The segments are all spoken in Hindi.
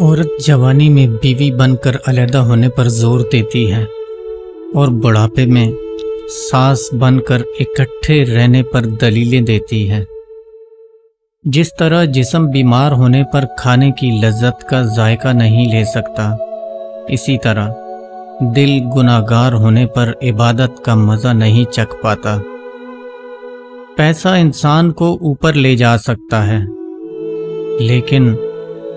औरत जवानी में बीवी बनकर अलहदा होने पर ज़ोर देती है और बुढ़ापे में सास बनकर इकट्ठे रहने पर दलीलें देती है। जिस तरह जिसम बीमार होने पर खाने की लज्जत का जायका नहीं ले सकता, इसी तरह दिल गुनागार होने पर इबादत का मज़ा नहीं चख पाता। पैसा इंसान को ऊपर ले जा सकता है, लेकिन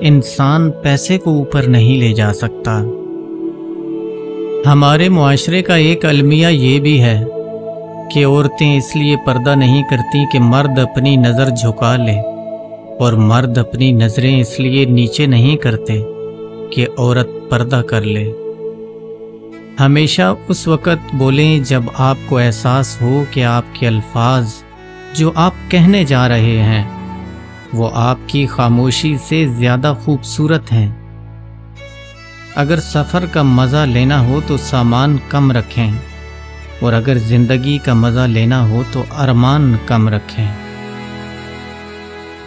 इंसान पैसे को ऊपर नहीं ले जा सकता। हमारे मुआशरे का एक अलमिया ये भी है कि औरतें इसलिए पर्दा नहीं करती कि मर्द अपनी नज़र झुका ले और मर्द अपनी नज़रें इसलिए नीचे नहीं करते कि औरत पर्दा कर ले। हमेशा उस वक़्त बोलें, जब आपको एहसास हो कि आपके अल्फाज जो आप कहने जा रहे हैं वो आपकी खामोशी से ज़्यादा खूबसूरत हैं। अगर सफ़र का मज़ा लेना हो तो सामान कम रखें, और अगर ज़िंदगी का मज़ा लेना हो तो अरमान कम रखें।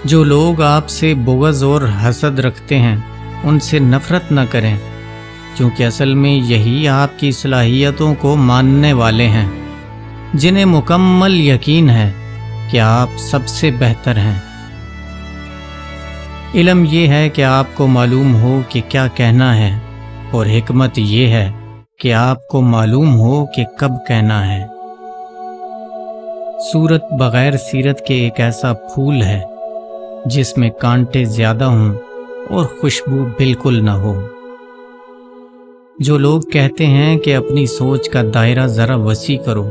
जो लोग आपसे बोगज़ और हसद रखते हैं, उनसे नफ़रत न करें, क्योंकि असल में यही आपकी सलाहियतों को मानने वाले हैं, जिन्हें मुकम्मल यकीन है कि आप सबसे बेहतर हैं। इलम ये है कि आपको मालूम हो कि क्या कहना है, और हमत यह है कि आपको मालूम हो कि कब कहना है। सूरत बगैर सीरत के एक ऐसा फूल है, जिसमें कांटे ज़्यादा हों और खुशबू बिल्कुल न हो। जो लोग कहते हैं कि अपनी सोच का दायरा ज़रा वसी करो,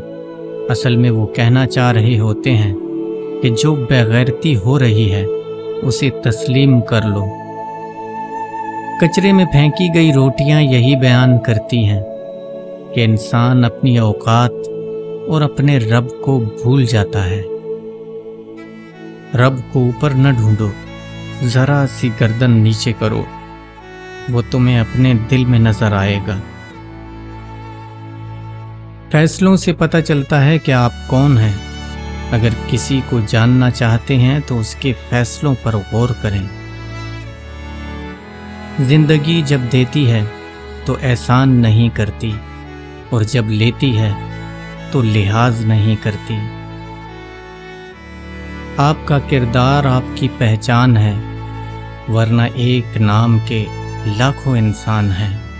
असल में वो कहना चाह रहे होते हैं कि जो बेगैरती हो रही है उसे तस्लीम कर लो। कचरे में फेंकी गई रोटियाँ यही बयान करती हैं कि इंसान अपनी औकात और अपने रब को भूल जाता है। रब को ऊपर न ढूंढो, जरा सी गर्दन नीचे करो, वो तुम्हें अपने दिल में नज़र आएगा। फैसलों से पता चलता है कि आप कौन हैं। अगर किसी को जानना चाहते हैं तो उसके फैसलों पर गौर करें। ज़िंदगी जब देती है तो एहसान नहीं करती, और जब लेती है तो लिहाज नहीं करती। आपका किरदार आपकी पहचान है, वरना एक नाम के लाखों इंसान हैं।